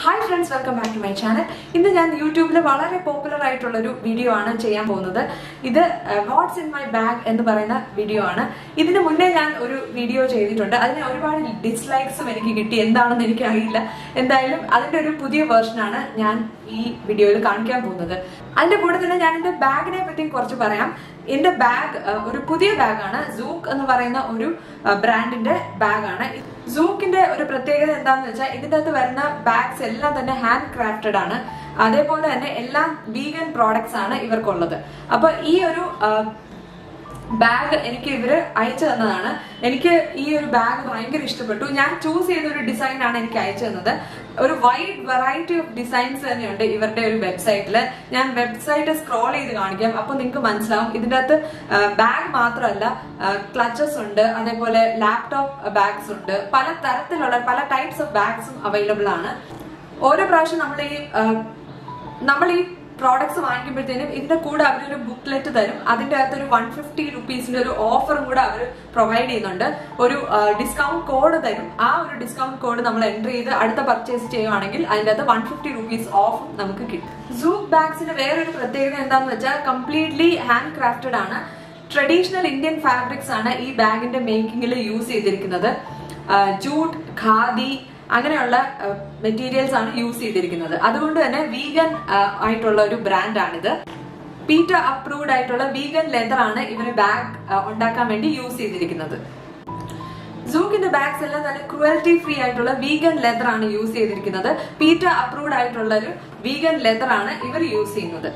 Hi friends welcome back to my channel ഇന്ന് ഞാൻ യൂട്യൂബിൽ വളരെ പോപ്പുലർ ആയിട്ടുള്ള ഒരു വീഡിയോ ആണ് ചെയ്യാൻ പോകുന്നത്. ഇത് വാട്ട്സ് ഇൻ മൈ ബാഗ് എന്ന് പറയുന്ന വീഡിയോ ആണ്. ഇതിന് മുന്നേ ഞാൻ ഒരു വീഡിയോ ചെയ്തിട്ടുണ്ട്. അതിന് ഒരുപാട് ഡിസ്ലൈക്സും എനിക്ക് കിട്ടി. എന്താണെന്ന് എനിക്ക് അറിയില്ല എന്തായാലും അതിന്റെ ഒരു പുതിയ വേർഷനാണ് ഞാൻ ഈ വീഡിയോയിൽ കാണിക്കാൻ പോകുന്നത്. അതിന്റെ കൂടെ തന്നെ ഞാൻ എന്റെ ബാഗിനെ പറ്റി കുറച്ച് പറയാം. എന്റെ ബാഗ് ഒരു പുതിയ ബാഗാണ് സൂക്ക് എന്ന് പറയുന്ന ഒരു ബ്രാൻഡിന്റെ ബാഗാണ് സൂക്കിന്റെ ഒരു പ്രത്യേകത എന്താണെന്ന് വെച്ചാൽ ഇതിന്റെ അകത്ത് വരുന്ന ബാഗ്സ് എല്ലാം തന്നെ ഹാൻഡ് ക്രാഫ്റ്റഡ് ആണ്. അതേപോലെ തന്നെ എല്ലാം വീഗൻ പ്രോഡക്ട്സ് ആണ് ഇവർക്കുള്ളത്. അപ്പൊ ഈ ഒരു ബാഗ് എനിക്ക് ഇവർ അയച്ചു തന്നതാണ്. എനിക്ക് ഈ ഒരു ബാഗ് ഭയങ്കര ഇഷ്ടപ്പെട്ടു. ഞാൻ ചൂസ് ചെയ്ത ഒരു ഡിസൈൻ ആണ് എനിക്ക് അയച്ചു തന്നത്. ഒരു വൈഡ് വെറൈറ്റി ഓഫ് ഡിസൈൻസ് തന്നെയുണ്ട് ഇവരുടെ ഒരു വെബ്സൈറ്റിൽ ഞാൻ വെബ്സൈറ്റ് സ്ക്രോൾ ചെയ്ത് കാണിക്കാം. അപ്പൊ നിങ്ങൾക്ക് മനസ്സിലാവും. ഇതിന്റെ അകത്ത് ബാഗ് മാത്രമല്ല ക്ലച്ചസ് ഉണ്ട് അതേപോലെ ലാപ്ടോപ്പ് ബാഗ്സ് ഉണ്ട്. പല തരത്തിലുള്ള പല ടൈപ്സ് ഓഫ് ബാഗ്സും അവൈലബിൾ ആണ്. ഓരോ പ്രാവശ്യം നമ്മൾ ഈ നമ്മൾ ഈ പ്രോഡക്ട്സ് വാങ്ങിക്കുമ്പോഴത്തേനും ഇതിന്റെ കൂടെ അവർ ഒരു ബുക്ക്ലെറ്റ് തരും. അതിന്റെ അകത്ത് ഒരു വൺ ഫിഫ്റ്റി റുപ്പീസിന്റെ ഒരു ഓഫറും കൂടെ അവർ പ്രൊവൈഡ് ചെയ്യുന്നുണ്ട്. ഒരു ഡിസ്കൗണ്ട് കോഡ് തരും. ആ ഒരു ഡിസ്കൗണ്ട് കോഡ് നമ്മൾ എന്റർ ചെയ്ത് അടുത്ത പർച്ചേസ് ചെയ്യുവാണെങ്കിൽ അതിന്റെ അകത്ത് വൺ ഫിഫ്റ്റി റുപ്പീസ് ഓഫ് നമുക്ക് കിട്ടും. സൂക്ക് ബാഗ്സിന്റെ വേറൊരു പ്രത്യേകത എന്താണെന്ന് വെച്ചാൽ കംപ്ലീറ്റ്ലി ഹാൻഡ് ക്രാഫ്റ്റഡ് ആണ്. ട്രഡീഷണൽ ഇന്ത്യൻ ഫാബ്രിക്സ് ആണ് ഈ ബാഗിന്റെ മേക്കിങ്ങിൽ യൂസ് ചെയ്തിരിക്കുന്നത്. ജൂട്ട് ഖാദി അങ്ങനെയുള്ള മെറ്റീരിയൽസ് ആണ് യൂസ് ചെയ്തിരിക്കുന്നത്. അതുകൊണ്ട് തന്നെ വീഗൻ ആയിട്ടുള്ള ഒരു ബ്രാൻഡാണിത് പീറ്റ അപ്രൂവ്ഡ് ആയിട്ടുള്ള വീഗൻ ലെതർ ആണ് ഇവർ ബാഗ് ഉണ്ടാക്കാൻ വേണ്ടി യൂസ് ചെയ്തിരിക്കുന്നത്. സൂക്കിന്റെ ബാഗ്സ് എല്ലാം തന്നെ ക്രുവൽറ്റി ഫ്രീ ആയിട്ടുള്ള വീഗൻ ലെതർ ആണ് യൂസ് ചെയ്തിരിക്കുന്നത്. പീറ്റ അപ്രൂവ്ഡ് ആയിട്ടുള്ള ഒരു വീഗൻ ലെതർ ആണ് ഇവർ യൂസ് ചെയ്യുന്നത്.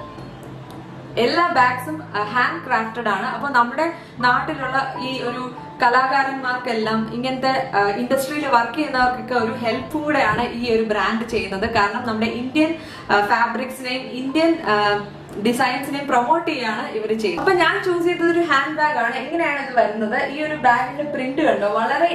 എല്ലാ ബാഗ്സും ഹാൻഡ് ക്രാഫ്റ്റഡ് ആണ്. അപ്പൊ നമ്മുടെ നാട്ടിലുള്ള ഈ ഒരു കലാകാരന്മാർക്കെല്ലാം ഇങ്ങനത്തെ ഇൻഡസ്ട്രിയിൽ വർക്ക് ചെയ്യുന്നവർക്കൊക്കെ ഒരു ഹെൽപ്പ് കൂടെയാണ് ഈ ഒരു ബ്രാൻഡ് ചെയ്യുന്നത്. കാരണം നമ്മുടെ ഇന്ത്യൻ ഫാബ്രിക്സിനെയും ഇന്ത്യൻ ഡിസൈൻസിനെയും പ്രൊമോട്ട് ചെയ്യാണ് ഇവർ ചെയ്യുന്നത്. അപ്പൊ ഞാൻ ചൂസ് ചെയ്തത് ഒരു ഹാൻഡ് ബാഗ് ആണ്. എങ്ങനെയാണ് ഇത് വരുന്നത്? ഈ ഒരു ബാഗിന്റെ പ്രിന്റ് കണ്ടോ? വളരെ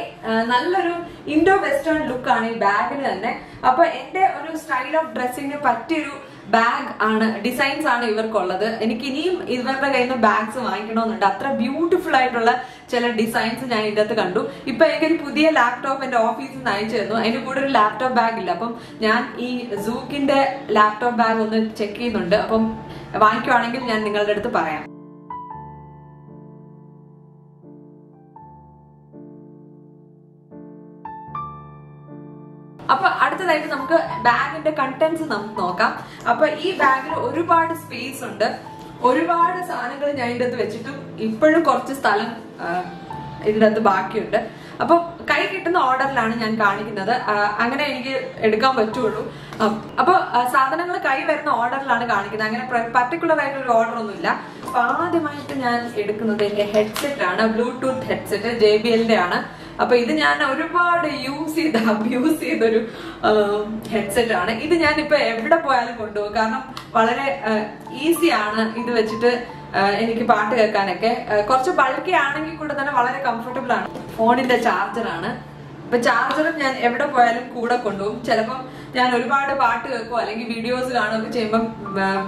നല്ലൊരു ഇൻഡോ വെസ്റ്റേൺ ലുക്ക് ആണ് ഈ ബാഗിന് തന്നെ. അപ്പൊ എന്റെ ഒരു സ്റ്റൈൽ ഓഫ് ഡ്രസ്സിന് പറ്റിയൊരു ബാഗ് ആണ് ഡിസൈൻസ് ആണ് ഇവർക്കുള്ളത്. എനിക്ക് ഇനിയും ഇവരുടെ കയ്യിൽ നിന്ന് ബാഗ്സ് വാങ്ങിക്കണമെന്നുണ്ട്. അത്ര ബ്യൂട്ടിഫുൾ ആയിട്ടുള്ള ചില ഡിസൈൻസ് ഞാൻ ഇതിന്റെ അകത്ത് കണ്ടു. ഇപ്പൊ എനിക്കൊരു പുതിയ ലാപ്ടോപ്പ് എന്റെ ഓഫീസിൽ നിന്ന് അയച്ചു തന്നു. അതിന്റെ കൂടെ ഒരു ലാപ്ടോപ്പ് ബാഗ് ഇല്ല. അപ്പം ഞാൻ ഈ സൂക്കിന്റെ ലാപ്ടോപ്പ് ബാഗ് ഒന്ന് ചെക്ക് ചെയ്യുന്നുണ്ട്. അപ്പം വാങ്ങിക്കുവാണെങ്കിൽ ഞാൻ നിങ്ങളുടെ അടുത്ത് പറയാം. അപ്പൊ അടുത്തതായിട്ട് നമുക്ക് ബാഗിന്റെ കണ്ടന്റ്സ് നമുക്ക് നോക്കാം. അപ്പൊ ഈ ബാഗിൽ ഒരുപാട് സ്പേസ് ഉണ്ട്. ഒരുപാട് സാധനങ്ങൾ ഞാൻ ഇതിന്റെ അകത്ത് വെച്ചിട്ടും ഇപ്പോഴും കുറച്ച് സ്ഥലം ഇതിന്റെ അകത്ത് ബാക്കിയുണ്ട്. അപ്പം കൈ കിട്ടുന്ന ഓർഡറിലാണ് ഞാൻ കാണിക്കുന്നത്. അങ്ങനെ എനിക്ക് എടുക്കാൻ പറ്റുള്ളൂ. അപ്പോൾ സാധനങ്ങൾ കൈ വരുന്ന ഓർഡറിലാണ് കാണിക്കുന്നത്. അങ്ങനെ പർട്ടിക്കുലർ ആയിട്ട് ഒരു ഓർഡർ ഒന്നുമില്ല. അപ്പൊ ആദ്യമായിട്ട് ഞാൻ എടുക്കുന്നത് എന്റെ ഹെഡ്സെറ്റ് ആണ്. ബ്ലൂടൂത്ത് ഹെഡ്സെറ്റ് ജെ ബി എല്ലിന്റെ ആണ്. അപ്പൊ ഇത് ഞാൻ ഒരുപാട് യൂസ് ചെയ്ത അബ്യൂസ് ചെയ്തൊരു ഹെഡ്സെറ്റ് ആണ്. ഇത് ഞാൻ ഇപ്പൊ എവിടെ പോയാലും കൊണ്ടുപോകും. കാരണം വളരെ ഈസി ആണ് ഇത് വെച്ചിട്ട് എനിക്ക് പാട്ട് കേൾക്കാനൊക്കെ. കുറച്ച് ബൾക്കി ആണെങ്കിൽ കൂടെ തന്നെ വളരെ കംഫർട്ടബിൾ ആണ്. ഫോണിന്റെ ചാർജർ ആണ്. ഇപ്പൊ ചാർജറും ഞാൻ എവിടെ പോയാലും കൂടെ കൊണ്ടുപോകും. ചിലപ്പം ഞാൻ ഒരുപാട് പാട്ട് കേൾക്കും അല്ലെങ്കിൽ വീഡിയോസ് കാണുകയൊക്കെ ചെയ്യുമ്പോൾ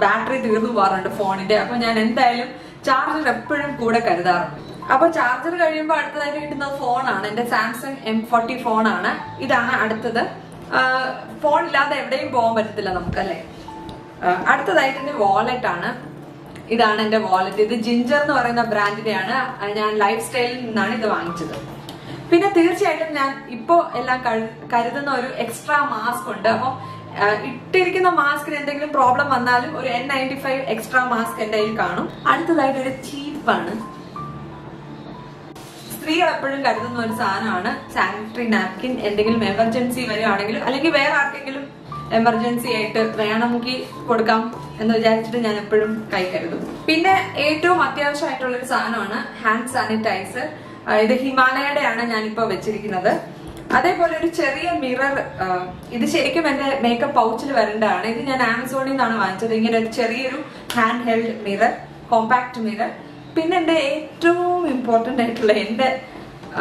ബാറ്ററി തീർന്നു പോകാറുണ്ട് ഫോണിന്റെ. അപ്പൊ ഞാൻ എന്തായാലും ചാർജർ എപ്പോഴും കൂടെ കരുതാറുണ്ട്. അപ്പൊ ചാർജർ കഴിയുമ്പോൾ അടുത്തതായിട്ട് കിട്ടുന്നത് ഫോണാണ് എന്റെ സാംസങ് എം ഫോർട്ടി ഫോണാണ് ഇതാണ് അടുത്തത്. ഫോൺ ഇല്ലാതെ എവിടെയും പോകാൻ പറ്റത്തില്ല നമുക്കല്ലേ? അടുത്തതായിട്ട് എന്റെ വാലറ്റ് ആണ്. ഇതാണ് എന്റെ വാലറ്റ് ഇത് ജിഞ്ചർ എന്ന് പറയുന്ന ബ്രാൻഡിന്റെ ആണ് ഞാൻ ലൈഫ് സ്റ്റൈലിൽ നിന്നാണ് ഇത് വാങ്ങിച്ചത്. പിന്നെ തീർച്ചയായിട്ടും ഞാൻ ഇപ്പോ എല്ലാം കരുതുന്ന ഒരു എക്സ്ട്രാ മാസ്ക് ഉണ്ട്. അപ്പം ഇട്ടിരിക്കുന്ന മാസ്കിന് എന്തെങ്കിലും പ്രോബ്ലം വന്നാലും ഒരു N ninety five extra mask എന്റെ കയ്യിൽ കാണും. അടുത്തതായിട്ട് ഒരു ചീപ്പാണ് സ്ത്രീകൾ എപ്പോഴും കരുതുന്ന ഒരു സാധനമാണ് സാനിറ്ററി നാപ്കിൻ എന്തെങ്കിലും എമർജൻസി വരികയാണെങ്കിലും അല്ലെങ്കിൽ വേറെ ആർക്കെങ്കിലും എമർജൻസി ആയിട്ട് വേണമെങ്കിൽ കൊടുക്കാം എന്ന് വിചാരിച്ചിട്ട് ഞാൻ എപ്പോഴും കൈ കരുതും. പിന്നെ ഏറ്റവും അത്യാവശ്യമായിട്ടുള്ള ഒരു സാധനമാണ് ഹാൻഡ് സാനിറ്റൈസർ ഇത് ഹിമാലയയുടെ ആണ് ഞാനിപ്പോ വെച്ചിരിക്കുന്നത്. അതേപോലെ ഒരു ചെറിയ മിറർ ഇത് ശരിക്കും എന്റെ മേക്കപ്പ് പൗച്ചിൽ വരേണ്ടതാണ്. ഇത് ഞാൻ ആമസോണിൽ നിന്നാണ് വാങ്ങിച്ചത്. ഇങ്ങനെ ഒരു ചെറിയൊരു hand held mirror compact mirror പിന്നെ എന്റെ ഏറ്റവും ഇമ്പോർട്ടന്റ് ആയിട്ടുള്ള എന്റെ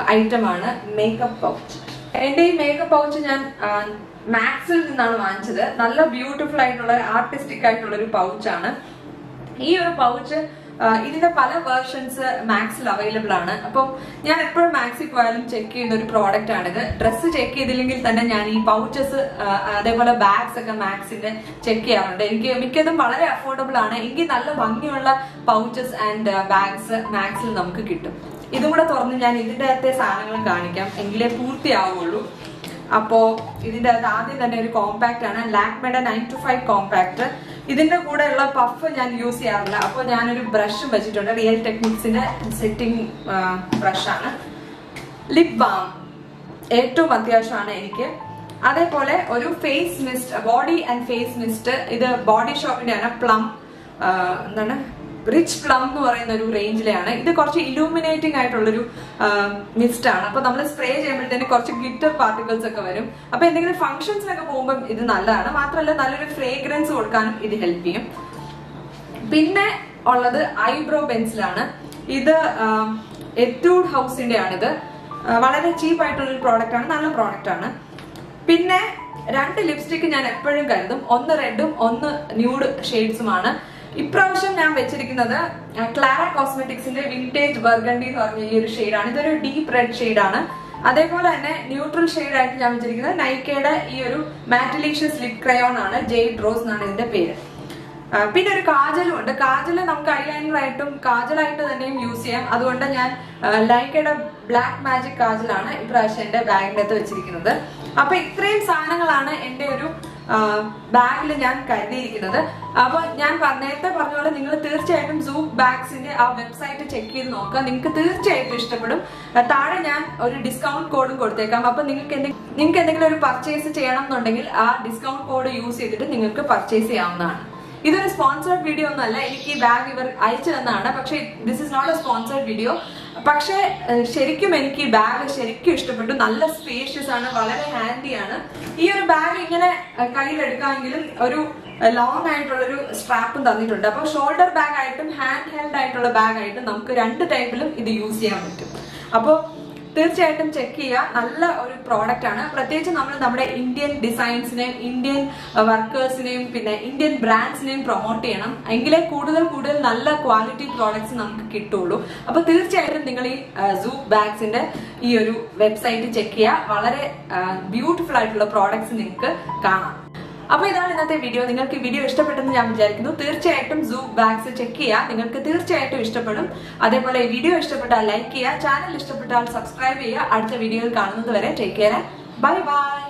ഐറ്റമാണ് മേക്കപ്പ് പൗച്ച് എന്റെ ഈ മേക്കപ്പ് പൗച്ച് ഞാൻ മാക്സിൽ നിന്നാണ് വാങ്ങിച്ചത്. നല്ല ബ്യൂട്ടിഫുൾ ആയിട്ടുള്ള ആർട്ടിസ്റ്റിക് ആയിട്ടുള്ള ഒരു പൗച്ചാണ് ഈ ഒരു പൗച്ച് ഇതിന്റെ പല വേർഷൻസ് മാക്സിൽ അവൈലബിൾ ആണ്. അപ്പം ഞാൻ എപ്പോഴും മാക്സിൽ പോയാലും ചെക്ക് ചെയ്യുന്ന ഒരു പ്രോഡക്റ്റ് ആണിത് ഡ്രസ്സ് ചെക്ക് ചെയ്തില്ലെങ്കിൽ തന്നെ ഞാൻ ഈ പൗച്ചസ് അതേപോലെ ബാഗ്സ് ഒക്കെ മാക്സിന്റെ ചെക്ക് ചെയ്യാറുണ്ട്. എനിക്ക് മിക്കതും വളരെ അഫോർഡബിൾ ആണ്. എങ്കിൽ നല്ല ഭംഗിയുള്ള പൗച്ചസ് ആൻഡ് ബാഗ്സ് മാക്സിൽ നമുക്ക് കിട്ടും. ഇതും കൂടെ തുറന്ന് ഞാൻ ഇതിന്റെ അകത്തെ സാധനങ്ങളും കാണിക്കാം. എങ്കിലേ പൂർത്തിയാവുള്ളൂ. അപ്പോ ഇതിന്റെ അകത്ത് ആദ്യം തന്നെ ഒരു കോമ്പാക്ട് ആണ്. ലാക്മയുടെ നയൻ ടു ഫൈവ് കോമ്പാക്ട് ഇതിന്റെ കൂടെ ഉള്ള പഫ് ഞാൻ യൂസ് ചെയ്യാറില്ല. അപ്പോൾ ഞാനൊരു ബ്രഷും വെച്ചിട്ടുണ്ട്. റിയൽ ടെക്നിക്സിന്റെ സെറ്റിംഗ് ബ്രഷാണ് ലിപ് ബാം ഏറ്റവും അത്യാവശ്യമാണ് എനിക്ക്. അതേപോലെ ഒരു face mist body and face mist ഇത് ബോഡി ഷോപ്പിന്റെ ആണ് പ്ലം എന്താണ്? റിച്ച് പ്ലം എന്ന് പറയുന്ന ഒരു റേഞ്ചിലെയാണ് ഇത് കുറച്ച് ഇലൂമിനേറ്റിംഗ് ആയിട്ടുള്ളൊരു മിസ്റ്റ് ആണ്. അപ്പൊ നമ്മൾ സ്പ്രേ ചെയ്യുമ്പോഴത്തേന് കുറച്ച് ഗിറ്റർ പാർട്ടിക്കിൾസ് ഒക്കെ വരും. അപ്പൊ എന്തെങ്കിലും ഫംഗ്ഷൻസിനൊക്കെ പോകുമ്പോൾ ഇത് നല്ലതാണ്. മാത്രമല്ല നല്ലൊരു ഫ്രേഗ്രൻസ് കൊടുക്കാനും ഇത് ഹെൽപ്പ് ചെയ്യും. പിന്നെ ഉള്ളത് ഐബ്രോ പെൻസിലാണ് ഇത് എത്തൂഡ് ഹൗസിന്റെ ആണിത്. വളരെ ചീപ്പ് ആയിട്ടുള്ള ഒരു പ്രോഡക്റ്റ് ആണ്. നല്ല പ്രോഡക്റ്റ് ആണ്. പിന്നെ രണ്ട് ലിപ്സ്റ്റിക് ഞാൻ എപ്പോഴും കരുതും. ഒന്ന് റെഡും ഒന്ന് ന്യൂഡ് ഷെയ്ഡ്സുമാണ് ഇപ്രാവശ്യം ഞാൻ വെച്ചിരിക്കുന്നത് ക്ലാര കോസ്മെറ്റിക്സിന്റെ വിന്റേജ് ബർഗണ്ടി എന്ന് പറഞ്ഞ ഈ ഒരു ഷെയ്ഡാണ് ഇതൊരു ഡീപ്പ് റെഡ് ഷെയ്ഡാണ് അതേപോലെ തന്നെ ന്യൂട്രൽ ഷെയ്ഡ് ആയിട്ട് ഞാൻ വെച്ചിരിക്കുന്നത് നൈക്കയുടെ ഈ ഒരു മാറ്റലീഷ്യസ് ലിപ് ക്രയോൺ ആണ് ജെയ്ഡ് റോസ് എന്നാണ് ഇതിന്റെ പേര്. പിന്നെ ഒരു കാജലും ഉണ്ട്. കാജൽ നമുക്ക് ഐലൈനർ ആയിട്ടും കാജലായിട്ട് തന്നെയും യൂസ് ചെയ്യാം. അതുകൊണ്ട് ഞാൻ ലൈക്കയുടെ ബ്ലാക്ക് മാജിക് കാജലാണ് ഇപ്രാവശ്യം എന്റെ ബാഗിന്റെ അകത്ത് വെച്ചിരിക്കുന്നത്. അപ്പൊ ഇത്രയും സാധനങ്ങളാണ് എന്റെ ഒരു ബാഗിൽ ഞാൻ കരുതിയിരിക്കുന്നത്. അപ്പൊ ഞാൻ നേരത്തെ പറഞ്ഞ പോലെ നിങ്ങൾ തീർച്ചയായിട്ടും സൂ ബാഗ്സിന്റെ ആ വെബ്സൈറ്റ് ചെക്ക് ചെയ്ത് നോക്കുക. നിങ്ങൾക്ക് തീർച്ചയായിട്ടും ഇഷ്ടപ്പെടും. താഴെ ഞാൻ ഒരു ഡിസ്കൗണ്ട് കോഡും കൊടുത്തേക്കാം. അപ്പൊ നിങ്ങൾക്ക് എന്തെങ്കിലും നിങ്ങൾക്ക് എന്തെങ്കിലും ഒരു പർച്ചേസ് ചെയ്യണം എന്നുണ്ടെങ്കിൽ ആ ഡിസ്കൗണ്ട് കോഡ് യൂസ് ചെയ്തിട്ട് നിങ്ങൾക്ക് പർച്ചേസ് ചെയ്യാവുന്നതാണ്. ഇതൊരു സ്പോൺസേർഡ് വീഡിയോ ഒന്നല്ല എനിക്ക് ഈ ബാഗ് ഇവർ അയച്ചു തന്നതാണ്. പക്ഷേ this is not a sponsored video പക്ഷേ ശരിക്കും എനിക്ക് ഈ ബാഗ് ശരിക്കും ഇഷ്ടപ്പെട്ടു. നല്ല സ്പേഷ്യസ് ആണ് വളരെ ഹാൻഡിയാണ് ഈ ഒരു ബാഗ് ഇങ്ങനെ കയ്യിലെടുക്കാമെങ്കിലും ഒരു ലോങ് ആയിട്ടുള്ള ഒരു സ്ട്രാപ്പും തന്നിട്ടുണ്ട്. അപ്പോൾ ഷോൾഡർ ബാഗ് ആയിട്ടും ഹാൻഡ് ഹെൽഡ് ആയിട്ടുള്ള ബാഗ് ആയിട്ടും നമുക്ക് രണ്ട് ടൈപ്പിലും ഇത് യൂസ് ചെയ്യാൻ പറ്റും. അപ്പോൾ തീർച്ചയായിട്ടും ചെക്ക് ചെയ്യുക നല്ല ഒരു പ്രോഡക്റ്റ് ആണ്. പ്രത്യേകിച്ച് നമ്മൾ നമ്മുടെ ഇന്ത്യൻ ഡിസൈൻസിനെയും ഇന്ത്യൻ വർക്കേഴ്സിനെയും പിന്നെ ഇന്ത്യൻ ബ്രാൻഡ്സിനെയും പ്രൊമോട്ട് ചെയ്യണം. എങ്കിലേ കൂടുതൽ കൂടുതൽ നല്ല ക്വാളിറ്റി പ്രോഡക്ട്സ് നമുക്ക് കിട്ടുള്ളൂ. അപ്പൊ തീർച്ചയായിട്ടും നിങ്ങൾ ഈ സൂ ബാഗ്സിന്റെ ഈ ഒരു വെബ്സൈറ്റ് ചെക്ക് ചെയ്യുക വളരെ ബ്യൂട്ടിഫുൾ ആയിട്ടുള്ള പ്രോഡക്ട്സ് നിങ്ങൾക്ക് കാണാം. അപ്പൊ ഇതാണ് ഇന്നത്തെ വീഡിയോ നിങ്ങൾക്ക് വീഡിയോ ഇഷ്ടപ്പെട്ടെന്ന് ഞാൻ വിചാരിക്കുന്നു. തീർച്ചയായിട്ടും സൂ ബാഗ്സ് ചെക്ക് ചെയ്യുക നിങ്ങൾക്ക് തീർച്ചയായിട്ടും ഇഷ്ടപ്പെടും. അതേപോലെ വീഡിയോ ഇഷ്ടപ്പെട്ടാൽ ലൈക്ക് ചെയ്യുക ചാനൽ ഇഷ്ടപ്പെട്ടാൽ സബ്സ്ക്രൈബ് ചെയ്യുക അടുത്ത വീഡിയോയിൽ കാണുന്നത് വരെ ടേക്ക് കെയർ ബൈ ബൈ